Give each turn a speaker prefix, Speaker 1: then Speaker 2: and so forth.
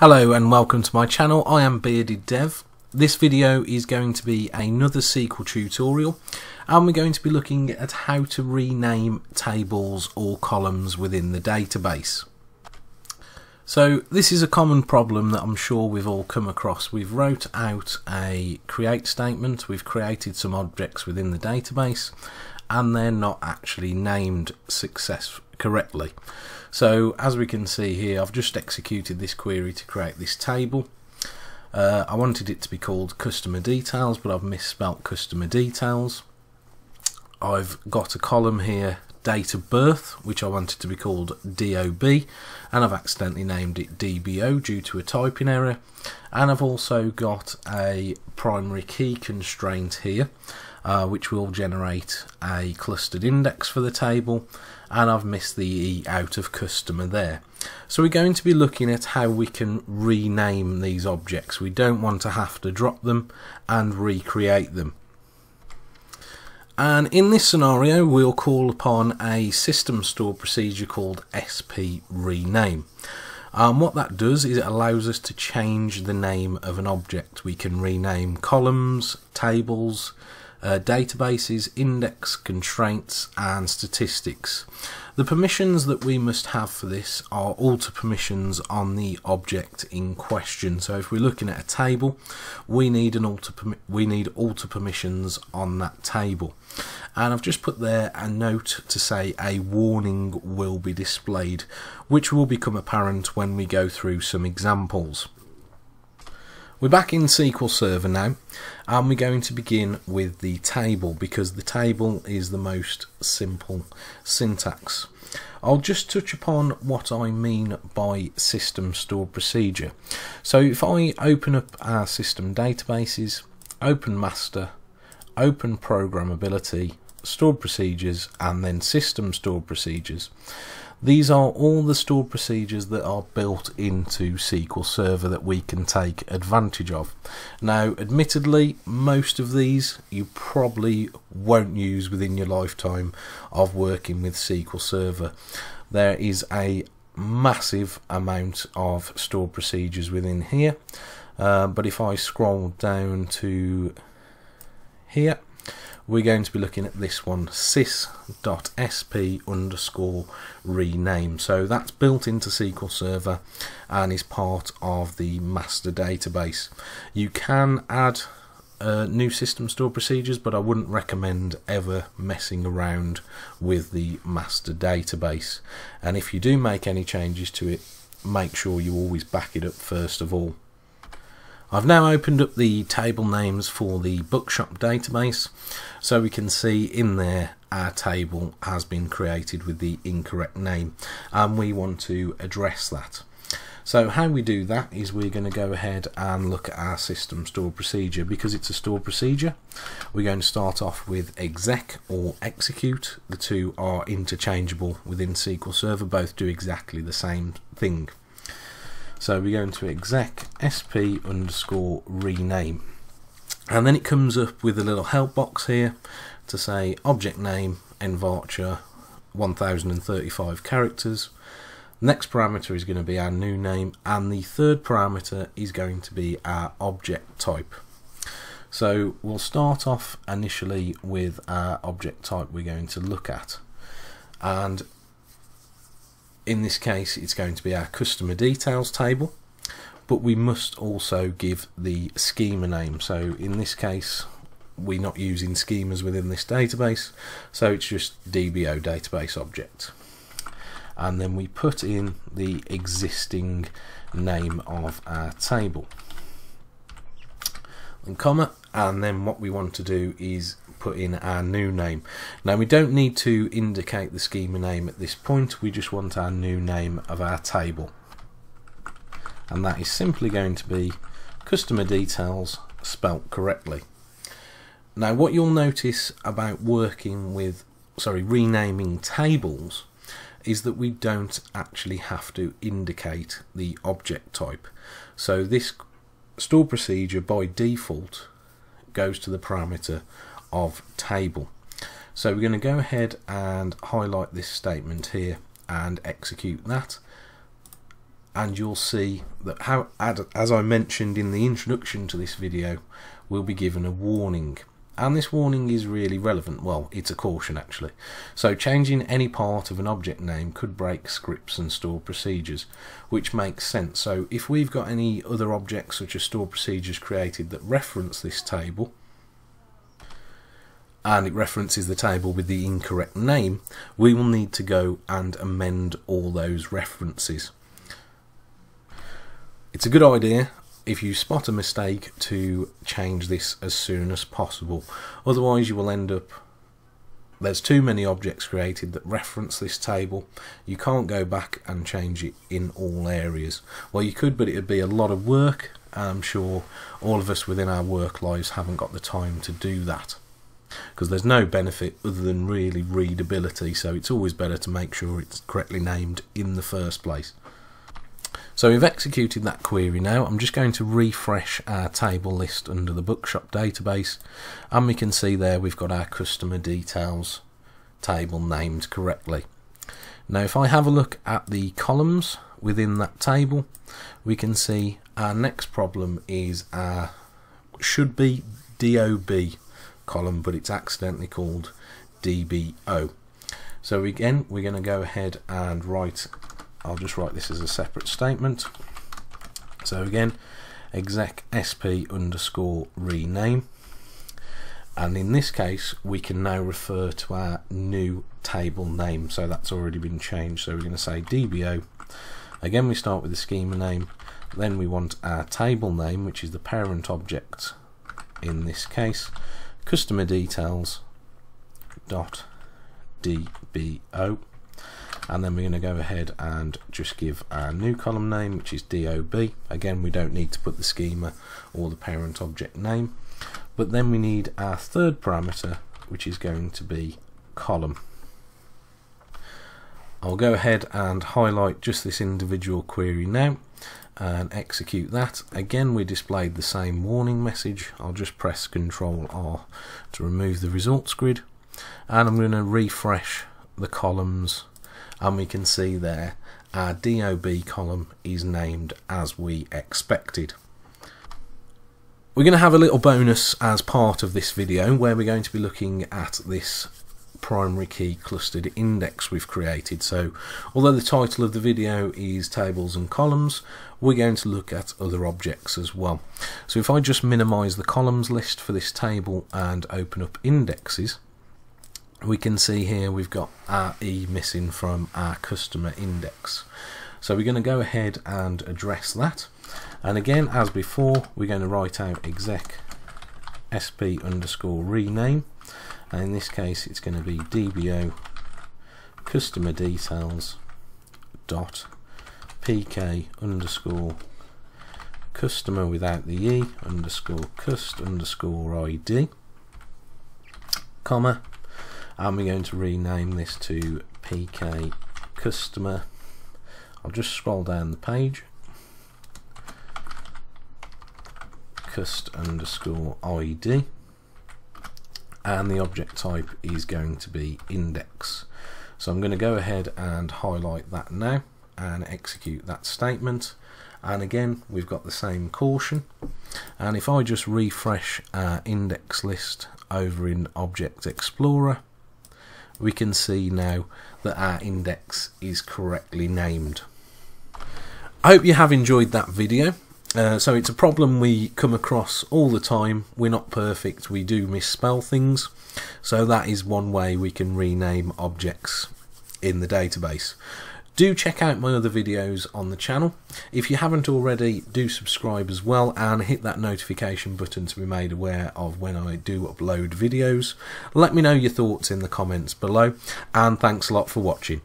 Speaker 1: Hello and welcome to my channel. I am Bearded Dev. This video is going to be another SQL tutorial and we're going to be looking at how to rename tables or columns within the database. So this is a common problem that I'm sure we've all come across. We've wrote out a create statement, we've created some objects within the database and they're not actually named success correctly. So as we can see here, I've just executed this query to create this table. Uh, I wanted it to be called customer details, but I've misspelt customer details. I've got a column here, date of birth, which I wanted to be called DOB, and I've accidentally named it DBO due to a typing error. And I've also got a primary key constraint here, uh, which will generate a clustered index for the table and I've missed the E out of customer there. So we're going to be looking at how we can rename these objects. We don't want to have to drop them and recreate them. And in this scenario, we'll call upon a system stored procedure called sp rename. Um, what that does is it allows us to change the name of an object. We can rename columns, tables, uh, databases, index, constraints and statistics. The permissions that we must have for this are alter permissions on the object in question. So if we're looking at a table, we need an alter we need alter permissions on that table. And I've just put there a note to say a warning will be displayed, which will become apparent when we go through some examples. We're back in SQL Server now and we're going to begin with the table because the table is the most simple syntax. I'll just touch upon what I mean by system stored procedure. So if I open up our system databases, open master, open programmability, stored procedures and then system stored procedures these are all the stored procedures that are built into SQL Server that we can take advantage of. Now, admittedly, most of these you probably won't use within your lifetime of working with SQL Server. There is a massive amount of stored procedures within here. Uh, but if I scroll down to here, we're going to be looking at this one sys.sp underscore rename. So that's built into SQL Server and is part of the master database. You can add uh, new system store procedures but I wouldn't recommend ever messing around with the master database. And if you do make any changes to it make sure you always back it up first of all I've now opened up the table names for the bookshop database so we can see in there our table has been created with the incorrect name and we want to address that. So how we do that is we're going to go ahead and look at our system store procedure. Because it's a store procedure we're going to start off with exec or execute. The two are interchangeable within SQL Server both do exactly the same thing so we go into exec sp underscore rename. And then it comes up with a little help box here to say object name nvarchar 1035 characters. Next parameter is going to be our new name and the third parameter is going to be our object type. So we'll start off initially with our object type we're going to look at and in this case it's going to be our customer details table but we must also give the schema name. So in this case we're not using schemas within this database so it's just DBO database object. And then we put in the existing name of our table. And comma and then what we want to do is put in our new name. Now we don't need to indicate the schema name at this point, we just want our new name of our table. And that is simply going to be customer details spelt correctly. Now what you'll notice about working with, sorry, renaming tables is that we don't actually have to indicate the object type. So this store procedure by default goes to the parameter of table. So we're going to go ahead and highlight this statement here and execute that. and you'll see that how as I mentioned in the introduction to this video we'll be given a warning and this warning is really relevant well it's a caution actually so changing any part of an object name could break scripts and store procedures which makes sense so if we've got any other objects such as store procedures created that reference this table and it references the table with the incorrect name we will need to go and amend all those references. It's a good idea if you spot a mistake to change this as soon as possible. Otherwise you will end up there's too many objects created that reference this table. You can't go back and change it in all areas. Well you could but it would be a lot of work. And I'm sure all of us within our work lives haven't got the time to do that because there's no benefit other than really readability so it's always better to make sure it's correctly named in the first place so we've executed that query now. I'm just going to refresh our table list under the bookshop database and we can see there we've got our customer details table named correctly. Now if I have a look at the columns within that table we can see our next problem is our should be DOB column but it's accidentally called DBO. So again we're going to go ahead and write I'll just write this as a separate statement. So again, exec sp underscore rename. And in this case, we can now refer to our new table name. So that's already been changed. So we're going to say DBO. Again, we start with the schema name. Then we want our table name, which is the parent object in this case. Customer details dot DBO and then we're going to go ahead and just give our new column name which is DOB again we don't need to put the schema or the parent object name. But then we need our third parameter which is going to be column. I'll go ahead and highlight just this individual query now and execute that. Again we displayed the same warning message. I'll just press Ctrl R to remove the results grid. And I'm going to refresh the columns and we can see there our DOB column is named as we expected. We're going to have a little bonus as part of this video where we're going to be looking at this primary key clustered index we've created. So although the title of the video is tables and columns, we're going to look at other objects as well. So if I just minimize the columns list for this table and open up indexes, we can see here we've got our E missing from our customer index. So we're going to go ahead and address that. And again, as before, we're going to write out exec sp underscore rename. And in this case, it's going to be dbo customer details dot pk underscore customer without the e underscore cust underscore id comma. And we're going to rename this to PK customer. I'll just scroll down the page. Cust underscore ID and the object type is going to be index so I'm going to go ahead and highlight that now and execute that statement and again we've got the same caution and if I just refresh our index list over in Object Explorer we can see now that our index is correctly named. I hope you have enjoyed that video. Uh, so it's a problem we come across all the time. We're not perfect, we do misspell things. So that is one way we can rename objects in the database do check out my other videos on the channel. If you haven't already, do subscribe as well and hit that notification button to be made aware of when I do upload videos. Let me know your thoughts in the comments below and thanks a lot for watching.